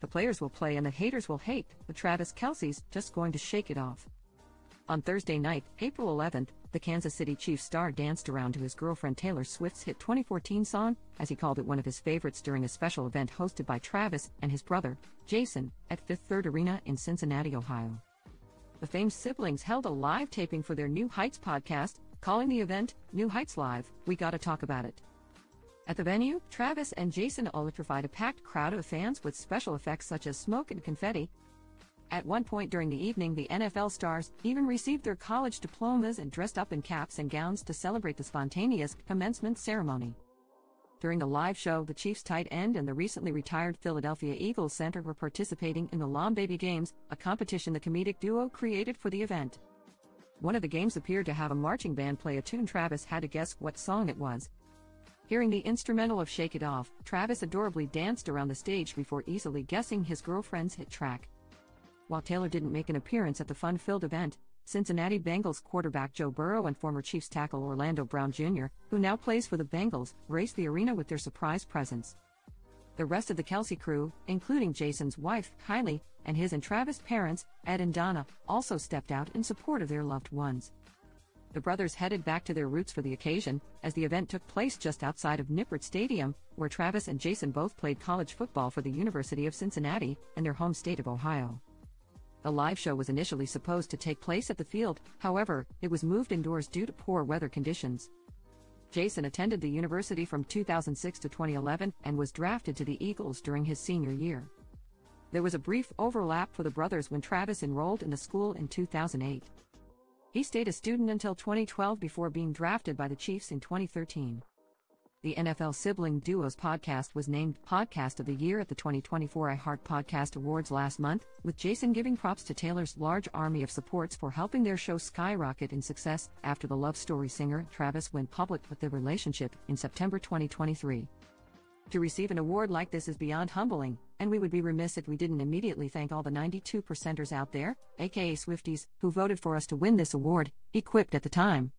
The players will play and the haters will hate, but Travis Kelce's just going to shake it off. On Thursday night, April 11th, the Kansas City Chiefs star danced around to his girlfriend Taylor Swift's hit 2014 song, as he called it one of his favorites during a special event hosted by Travis and his brother, Jason, at Fifth Third Arena in Cincinnati, Ohio. The famed siblings held a live taping for their New Heights podcast, calling the event New Heights Live. We gotta talk about it. At the venue, Travis and Jason electrified a packed crowd of fans with special effects such as smoke and confetti. At one point during the evening, the NFL stars even received their college diplomas and dressed up in caps and gowns to celebrate the spontaneous commencement ceremony. During the live show, the Chiefs tight end and the recently retired Philadelphia Eagles center were participating in the Lawn Baby Games, a competition the comedic duo created for the event. One of the games appeared to have a marching band play a tune Travis had to guess what song it was. Hearing the instrumental of Shake It Off, Travis adorably danced around the stage before easily guessing his girlfriend's hit track. While Taylor didn't make an appearance at the fun filled event, Cincinnati Bengals quarterback Joe Burrow and former Chiefs tackle Orlando Brown Jr., who now plays for the Bengals, graced the arena with their surprise presence. The rest of the Kelce crew, including Jason's wife, Kylie, and his and Travis' parents, Ed and Donna, also stepped out in support of their loved ones. The brothers headed back to their roots for the occasion, as the event took place just outside of Nippert Stadium, where Travis and Jason both played college football for the University of Cincinnati and their home state of Ohio. The live show was initially supposed to take place at the field, however, it was moved indoors due to poor weather conditions. Jason attended the university from 2006 to 2011 and was drafted to the Eagles during his senior year. There was a brief overlap for the brothers when Travis enrolled in the school in 2008. He stayed a student until 2012 before being drafted by the Chiefs in 2013. The NFL Sibling Duos podcast was named Podcast of the Year at the 2024 iHeart Podcast Awards last month, with Jason giving props to Taylor's large army of supports for helping their show skyrocket in success after the love story singer Travis went public with their relationship in September 2023. To receive an award like this is beyond humbling, and we would be remiss if we didn't immediately thank all the 92 percenters out there, aka Swifties, who voted for us to win this award, equipped at the time.